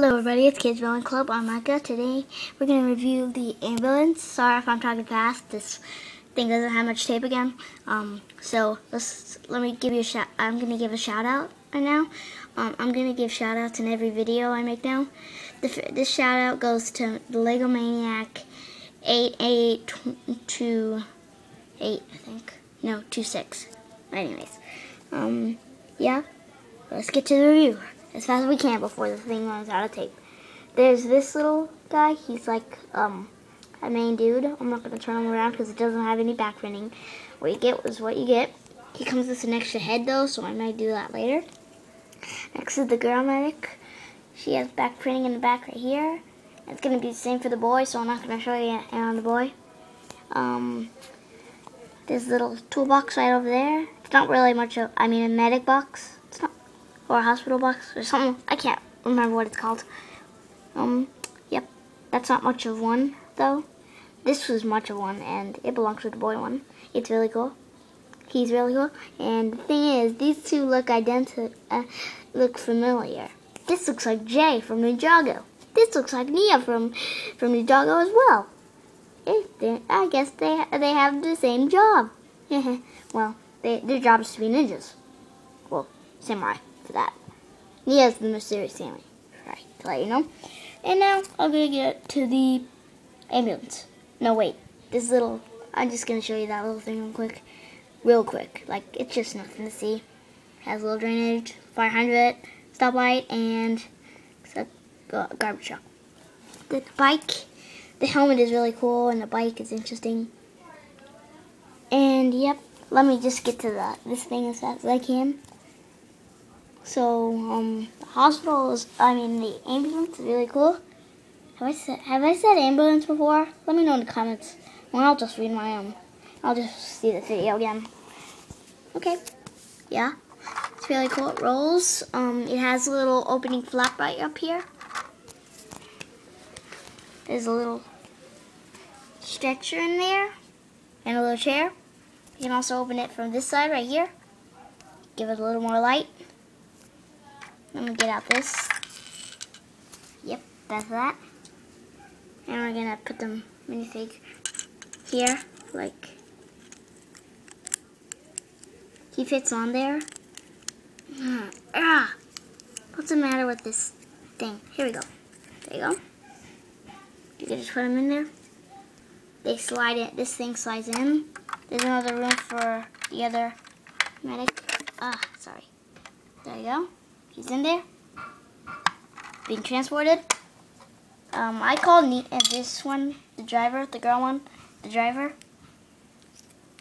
Hello everybody, it's Kids Building Club. I'm Micah. Today we're going to review the ambulance. Sorry if I'm talking fast. This thing doesn't have much tape again. Um, so let's let me give you a shout. I'm going to give a shout out right now. Um, I'm going to give shout outs in every video I make now. The, this shout out goes to the Legomaniac 8828, I think. No, 26. Anyways, um, yeah, let's get to the review as fast as we can before the thing runs out of tape. There's this little guy. He's like um, a main dude. I'm not going to turn him around because it doesn't have any back printing. What you get is what you get. He comes with an extra head though, so I might do that later. Next is the girl medic. She has back printing in the back right here. It's going to be the same for the boy, so I'm not going to show you on the boy. Um, this little toolbox right over there. It's not really much of, I mean a medic box or a hospital box or something. I can't remember what it's called. Um, yep, that's not much of one though. This was much of one, and it belongs to the boy one. It's really cool. He's really cool. And the thing is, these two look identical, uh, look familiar. This looks like Jay from Ninjago. This looks like Nya from from Ninjago as well. Eh, I guess they they have the same job. well, they, their job is to be ninjas. Well, samurai for that. He has the mysterious family. Right, to let you know. And now I'm gonna get to the ambulance. No wait, this little I'm just gonna show you that little thing real quick. Real quick. Like it's just nothing to see. Has a little drainage, fire hydrant, stoplight, and a garbage truck. The bike, the helmet is really cool, and the bike is interesting. And yep, let me just get to the this thing as fast as I can. So, um, the hospital is, I mean, the ambulance is really cool. Have I said, have I said ambulance before? Let me know in the comments. Or I'll just read my own. I'll just see the video again. Okay. Yeah. It's really cool. It rolls. Um, it has a little opening flap right up here. There's a little stretcher in there. And a little chair. You can also open it from this side right here. Give it a little more light. Let me get out this. Yep, that's that. And we're gonna put the minifig here, like he fits on there. Ah, what's the matter with this thing? Here we go. There you go. You can just put them in there. They slide it. This thing slides in. There's another room for the other medic. Ah, sorry. There you go. He's in there. Being transported. Um, I call uh, this one, the driver, the girl one, the driver.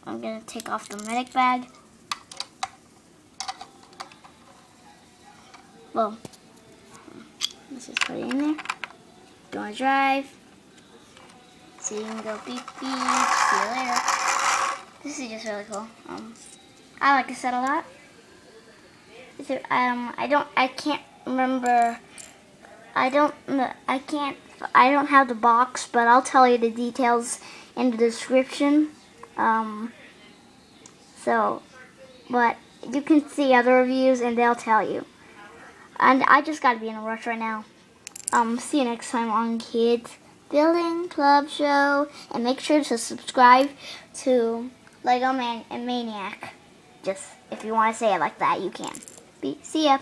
I'm to take off the medic bag. Well, let's just put it in there. To drive? So you can go beep beep. See you later. This is just really cool. Um, I like this set a lot um, I don't, I can't remember, I don't, I can't, I don't have the box, but I'll tell you the details in the description. Um, so, but you can see other reviews and they'll tell you. And I just gotta be in a rush right now. Um, see you next time on Kids Building Club Show. And make sure to subscribe to Lego Man and Maniac. Just, if you want to say it like that, you can. See ya.